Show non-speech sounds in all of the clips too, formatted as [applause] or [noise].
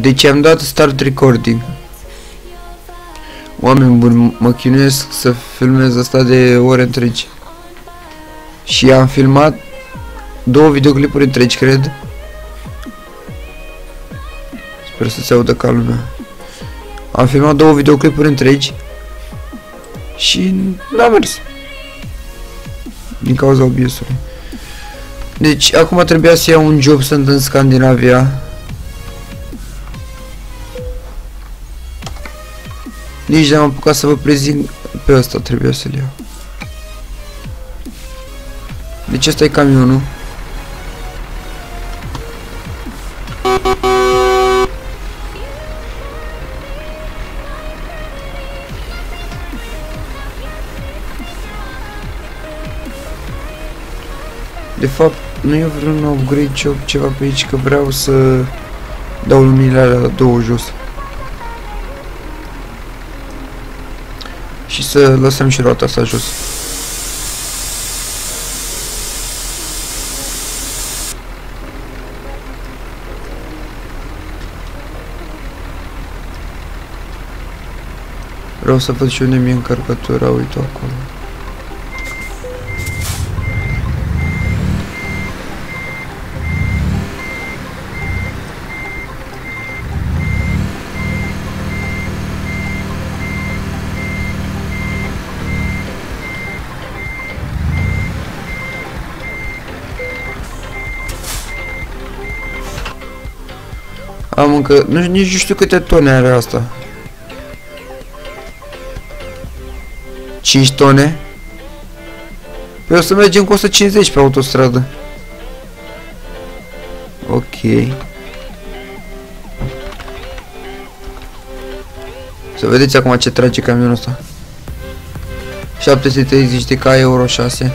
Deci am dat start recording. Oameni buni, mă chinuiesc să filmez asta de ore întregi. Și am filmat două videoclipuri întregi, cred. Sper să se audă ca lumea. Am filmat două videoclipuri întregi și n-a mers. Din cauza obiesului. Deci, acum trebuia să iau un job, sunt în Scandinavia. Nici n-am apucat să vă prezint pe ăsta, trebuia să-l iau. Deci ăsta e camionul. De fapt, nu e vreun upgrade shop ceva pe aici, că vreau să dau luminile alea la două jos. Să lăsăm și roata asta jos. Vreau să văd și unde mi-e încărcătura, uite acolo. Am încă, nu, nici nu știu câte tone are asta. 5 tone? Păi o să mergem cu 150 pe autostradă. Ok. Să vedeți acum ce trage camionul ăsta. 730 de ca euro 6.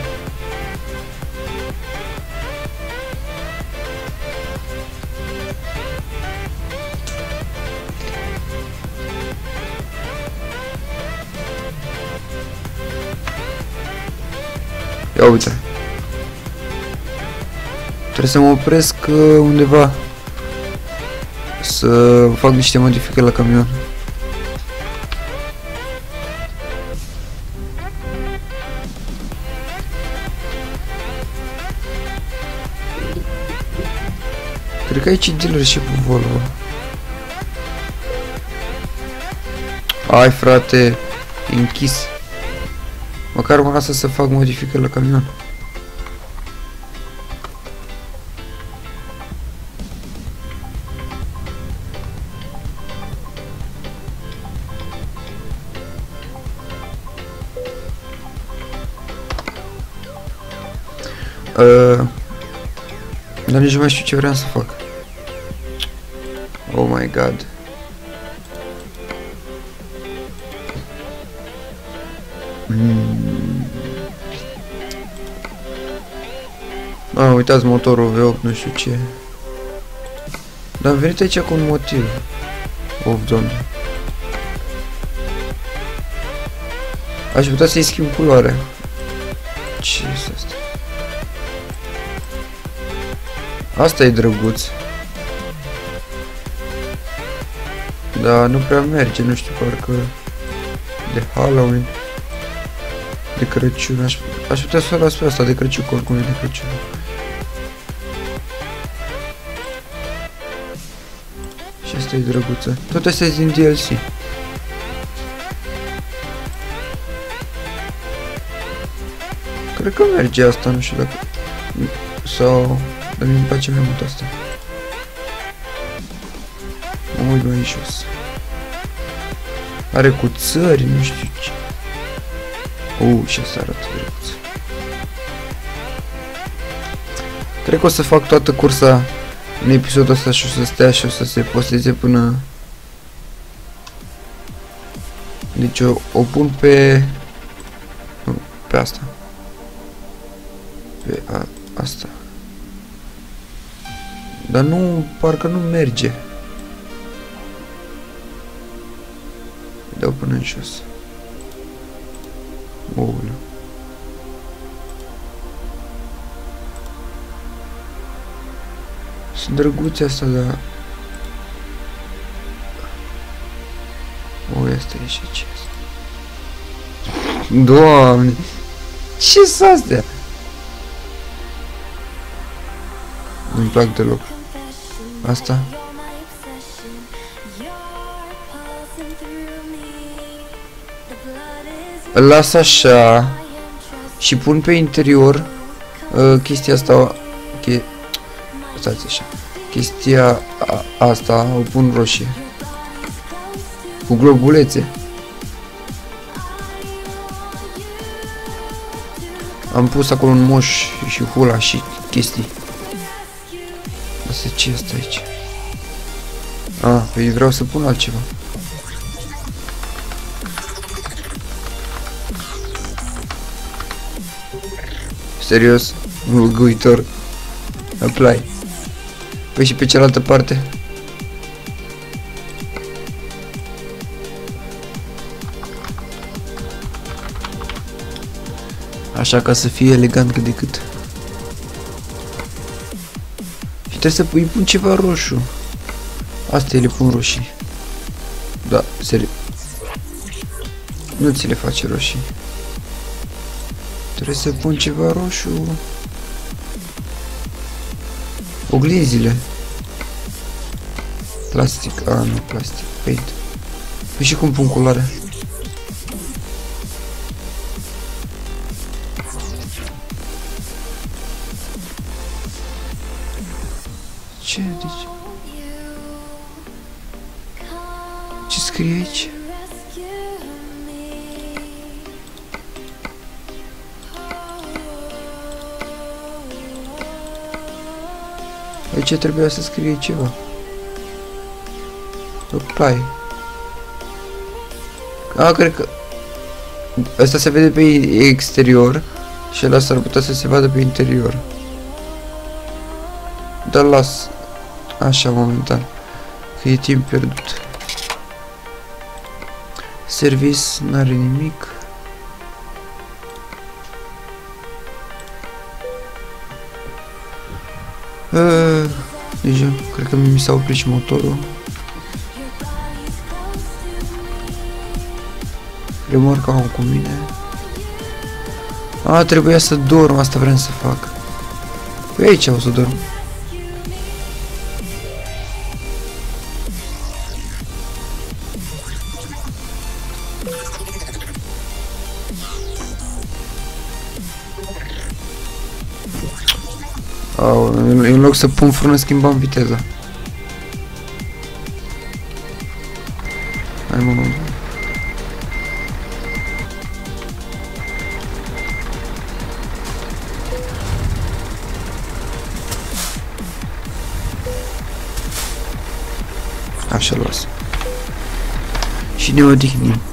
Să mă opresc uh, undeva. Să fac niște modificări la camion. Cred că aici e dealership Volvo. Ai frate, e închis. Măcar mă lasă să fac modificări la camion. Uh, dar nici nu mai știu ce vreau să fac. Oh my god. Mm. Ah, uitați motorul V8, nu știu ce. Dar am venit aici cu un motiv. Of, doamne. Aș putea să-i schimb culoarea. Asta e drăguț. Da, nu prea merge, nu știu, parcă de Halloween. De Crăciun, aș, aș putea să o las pe asta de Crăciun, că oricum e de Crăciun. Și asta e drăguță. Tot astea din DLC. Cred că merge asta, nu știu dacă... Sau... Dar mi-mi place mai mult asta. Mă uit mai jos. Are cu țări, nu știu ce. Uh, și asta arată drăguț. Cred că o să fac toată cursa în episodul ăsta și o să stea și o să se posteze până... Deci o, o pun pe... Nu, pe asta. Pe a, asta. Dar nu, parcă nu merge. Dau până în jos. Oulă. Sunt drăguțe asta, dar... O, asta e și ce Doamne! ce sunt astea? Nu-mi plac deloc. Asta? Îl las așa și pun pe interior uh, chestia asta che, stați așa. Chestia a, asta o pun roșie. Cu globulețe. Am pus acolo un moș și hula și chestii asta ce este aici a, ah, păi vreau să pun altceva Serios? Mulguitor. Apply. Păi și pe cealaltă parte? Așa ca să fie elegant cât de cât. Trebuie să pui pun ceva roșu. Asta le pun roșii. Da, serios. Nu ți le face roșii. Trebuie să pun ceva roșu. Oglinzile. Plastic. A, nu, plastic. Paint. Păi și cum pun culoarea? Aici trebuia să scrie ceva. Apply. A, cred că... Asta se vede pe exterior și ăla s-ar putea să se vadă pe interior. Dar las așa momentan. Că e timp pierdut. Service n-are nimic. Uh, deja, cred că mi s-a oprit și motorul. Remorca am cu mine. A, trebuia să dorm, asta vrem să fac. Păi aici o să dorm. Au, în loc să pun frână, schimbam viteza. Hai mă, mă. Așa las. Și ne odihnim.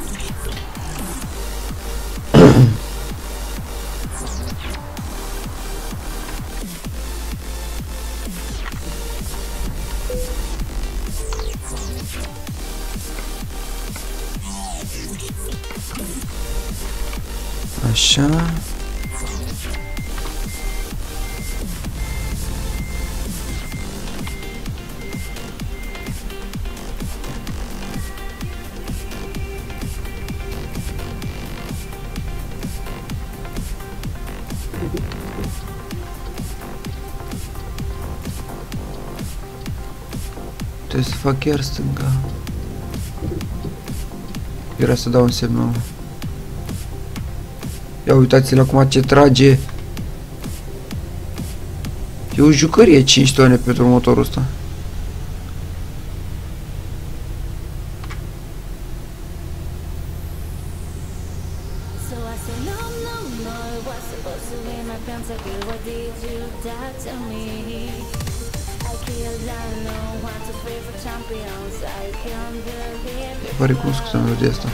Trebuie să fac chiar stânga. Era să dau un semnal. Ia uitați-l acum ce trage. E o jucărie 5 tone pentru motorul ăsta. Pare cunoscută melodia asta.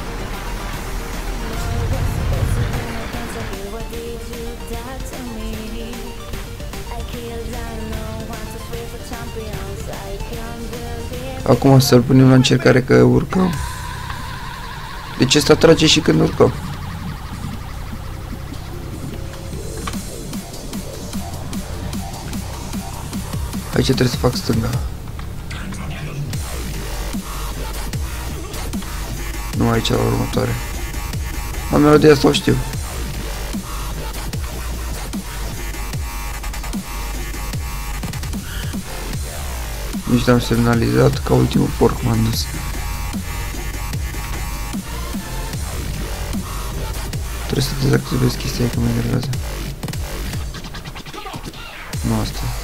Acum să-l punem la încercare că urcăm. Deci asta trage și când urcăm. Aici trebuie să fac stânga. Aici la următoare. Am melodia asta o știu. Nici n-am semnalizat ca ultimul porc m-am dus. Trebuie să dezactivez chestia că mă enervează. Nu asta.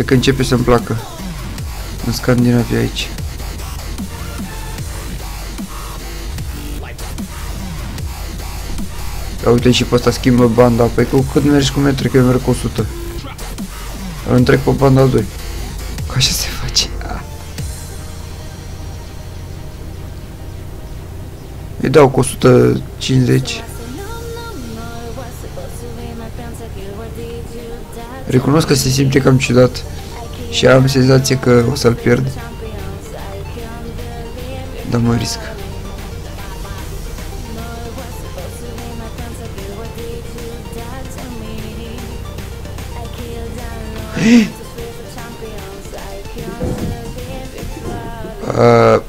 E că începe să-mi placă. În Scandinavia aici. Ia uite și pe ăsta schimbă banda. Păi cu cât mergi cu metri, că eu merg cu 100. Îl întrec pe banda 2. Ca așa se face. Îi dau cu 150. Recunosc că se simte cam ciudat și am senzație că o să-l pierd. Dar mă risc. [gasps] uh,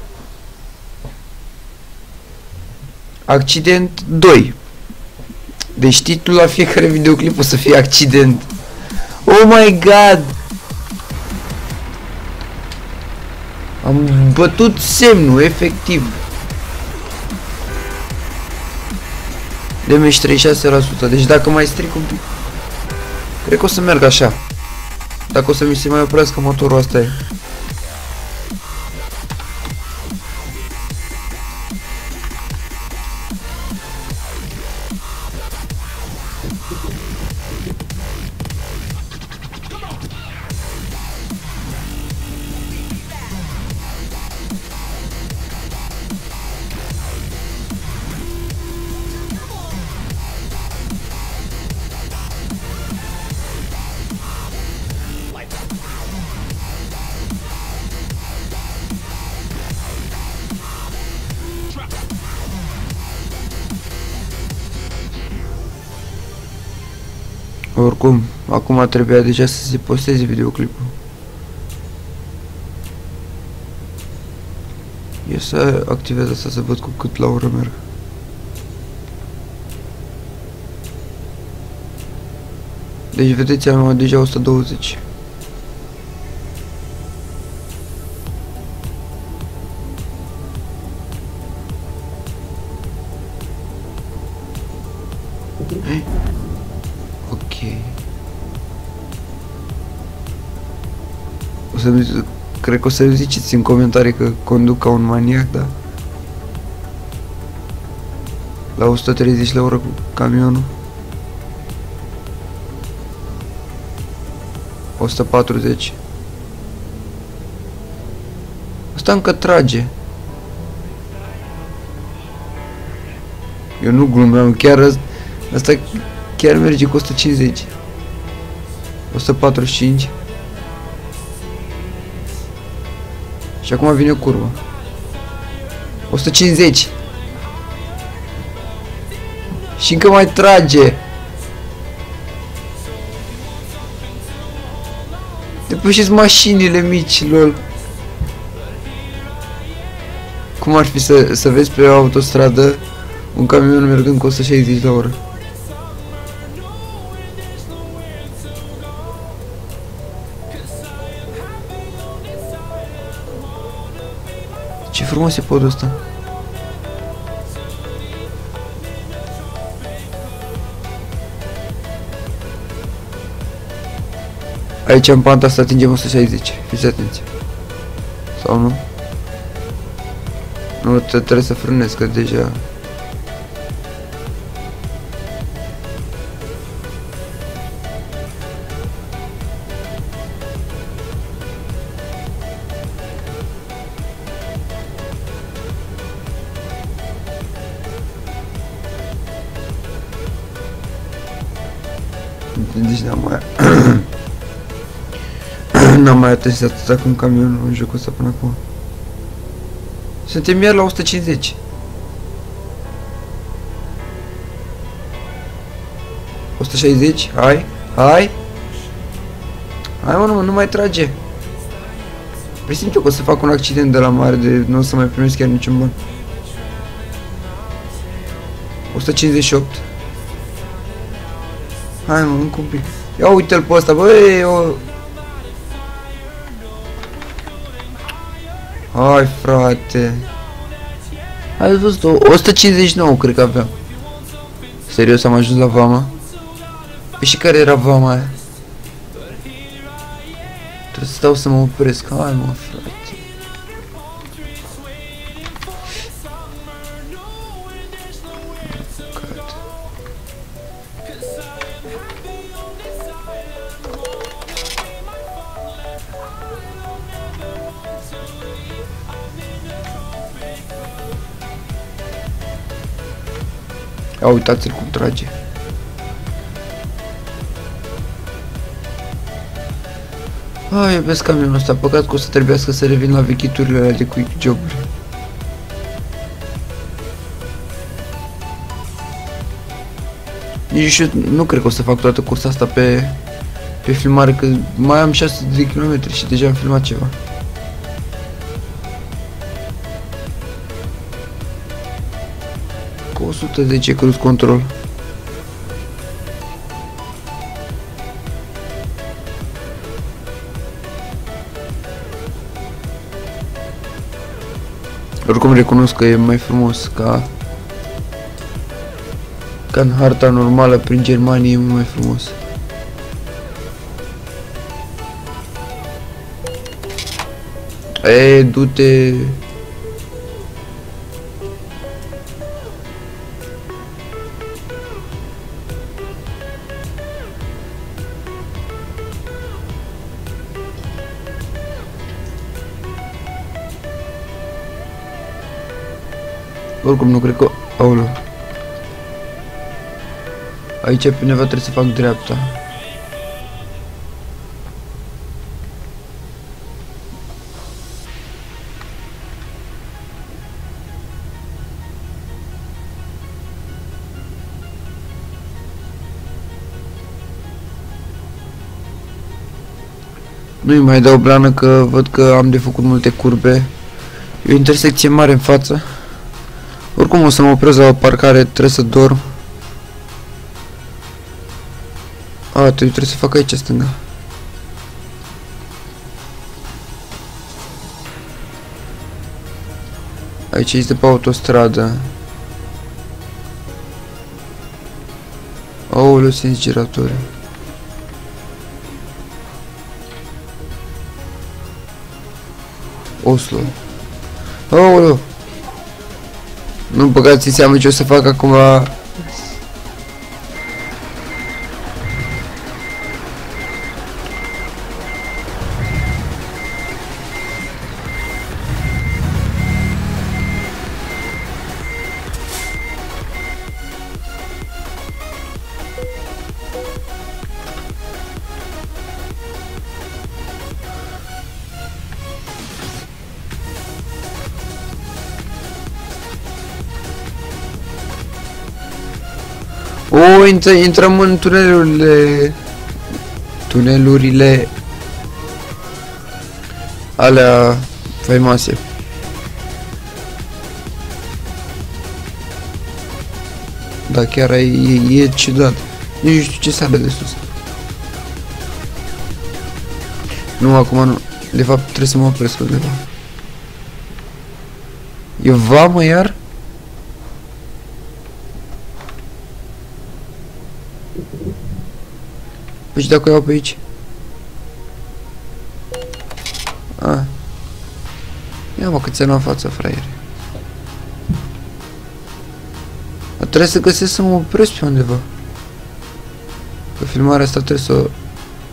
accident 2 Deci titlul la fiecare videoclip o să fie accident Oh my god! Am bătut semnul, efectiv. Damage 36% Deci dacă mai stric un pic Cred că o să merg așa. Dacă o să mi se mai oprească motorul asta e Oricum, acum trebuia deja să se posteze videoclipul. E să activez asta să văd cu cât la oră merg. Deci vedeți, am deja 120. Să cred că o să ziceți în comentarii că conduc ca un maniac, da? La 130 la oră cu camionul. 140. Asta încă trage. Eu nu glumeam, chiar asta chiar merge cu 150. 145. Și acum vine o curvă. 150. Și încă mai trage. Depășiți mașinile mici, lol. Cum ar fi să, să vezi pe autostradă un camion mergând cu 160 la oră? Frumos e podul ăsta. Aici în panta asta atingem 160. Fiți atenți. Sau nu? Nu, trebuie să frânesc, că deja... Deci n-am mai... [clears throat] n-am mai atins atâta cu un camion în jocul ăsta până acum. Suntem iar la 150. ...160, hai, hai Hai mă, nu, nu mai trage. Presimt eu că o să fac un accident de la mare de nu o să mai primesc chiar niciun bani. 158. Hai mă, încă un pic. Ia uite-l pe ăsta, băi, o... Hai, frate. Ai văzut, 159 cred că aveam. Serios, am ajuns la vama? Păi și care era vama aia? Trebuie să stau să mă opresc. Hai mă, frate. Ia uitați-l cum trage. Ai, iubesc camionul ăsta, păcat că o să trebuiască să revin la vechiturile alea de quick job-uri. Nici eu nu cred că o să fac toată cursa asta pe, pe filmare, că mai am 600 de kilometri și deja am filmat ceva. 110 cruise control. Oricum recunosc că e mai frumos ca ca în harta normală prin Germania e mult mai frumos. E, du-te... Oricum nu cred că... Aoleu. Aici pe undeva trebuie să fac dreapta. Nu-i mai dau blană că văd că am de făcut multe curbe. E o intersecție mare în față. Oricum o să mă opresc la o parcare, trebuie să dorm. A, tu trebuie să fac aici stânga. Aici este pe autostradă. Aoleu, sunt giratori. Oslo. Aoleu! Nu băgați seama ce o să fac acum O, intră, intrăm în tunelurile... Tunelurile... Alea... faimoase. Da, chiar e, e, e ciudat. Nici nu știu ce sare de sus. Nu, acum nu. De fapt, trebuie să mă opresc undeva. E vamă iar? Și dacă o iau pe aici? A. Ia mă cât în față, fraiere. Dar trebuie să găsesc să mă opresc pe undeva. Că filmarea asta trebuie să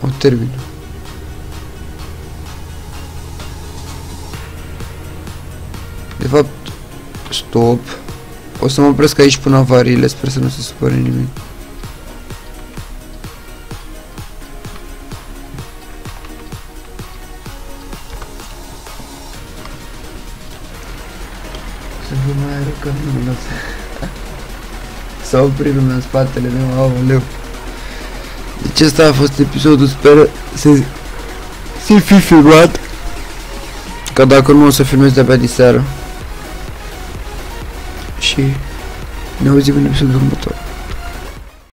o termin. De fapt, stop. O să mă opresc aici până avariile, sper să nu se supere nimic. Oprit lumea spatele meu, aoleu. Deci ăsta a fost episodul, sper să să fi filmat. Că dacă nu o să filmez de-abia de seară. Și ne auzim în episodul următor.